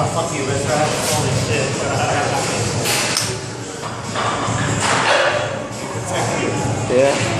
Oh, fuck you, shit. yeah.